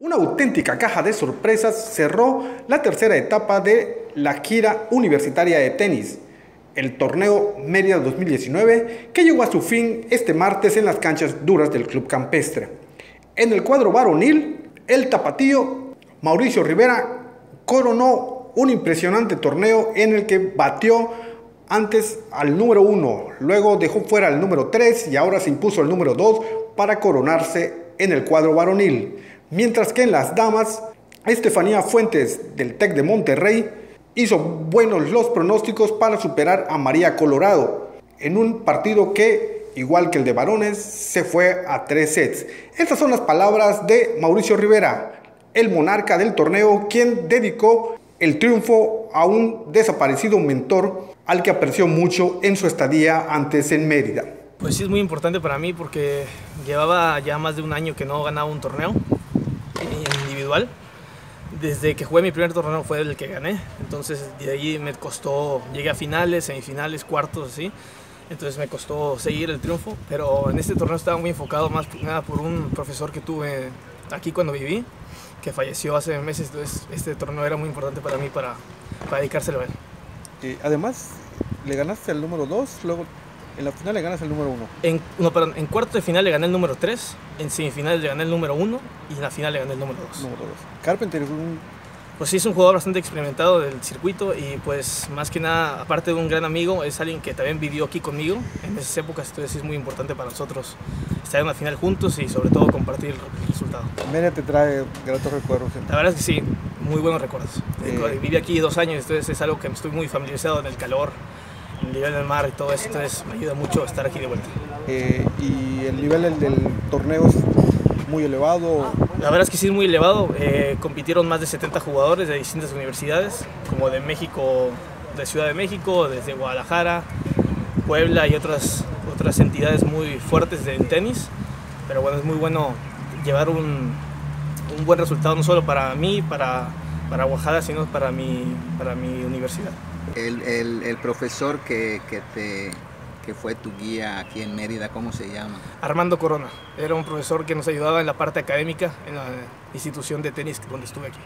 Una auténtica caja de sorpresas cerró la tercera etapa de la gira universitaria de tenis, el torneo Mérida 2019, que llegó a su fin este martes en las canchas duras del Club Campestre. En el cuadro varonil, el tapatío Mauricio Rivera coronó un impresionante torneo en el que batió antes al número uno, luego dejó fuera al número 3 y ahora se impuso al número 2 para coronarse en el cuadro varonil. Mientras que en las damas, Estefanía Fuentes del TEC de Monterrey hizo buenos los pronósticos para superar a María Colorado en un partido que, igual que el de varones, se fue a tres sets. Estas son las palabras de Mauricio Rivera, el monarca del torneo, quien dedicó el triunfo a un desaparecido mentor al que apreció mucho en su estadía antes en Mérida. Pues sí es muy importante para mí porque llevaba ya más de un año que no ganaba un torneo individual. Desde que jugué mi primer torneo fue el que gané, entonces de ahí me costó, llegué a finales, semifinales, cuartos, así. Entonces me costó seguir el triunfo, pero en este torneo estaba muy enfocado más nada por un profesor que tuve aquí cuando viví, que falleció hace meses, entonces este torneo era muy importante para mí para, para dedicárselo a él. Y además, le ganaste al número 2, luego en la final le ganas el número 1. En, no, perdón, en cuarto de final le gané el número 3, en semifinales le gané el número 1 y en la final le gané el número 2. Número 2. Carpenter es un pues sí, es un jugador bastante experimentado del circuito y pues más que nada, aparte de un gran amigo, es alguien que también vivió aquí conmigo en esas épocas, entonces es muy importante para nosotros estar en una final juntos y sobre todo compartir el resultado. Mérida te trae gratos recuerdos. La verdad es que sí, muy buenos recuerdos. Eh, Viví aquí dos años, entonces es algo que estoy muy familiarizado en el calor, el nivel del mar y todo eso, entonces me ayuda mucho estar aquí de vuelta. Eh, y el nivel del, del torneo es muy elevado. La verdad es que sí es muy elevado. Eh, compitieron más de 70 jugadores de distintas universidades, como de México, de Ciudad de México, desde Guadalajara, Puebla y otras, otras entidades muy fuertes de, en tenis. Pero bueno, es muy bueno llevar un, un buen resultado no solo para mí, para, para Oaxaca, sino para mi, para mi universidad. El, el, el profesor que, que te que fue tu guía aquí en Mérida, ¿cómo se llama? Armando Corona, era un profesor que nos ayudaba en la parte académica en la institución de tenis donde estuve aquí.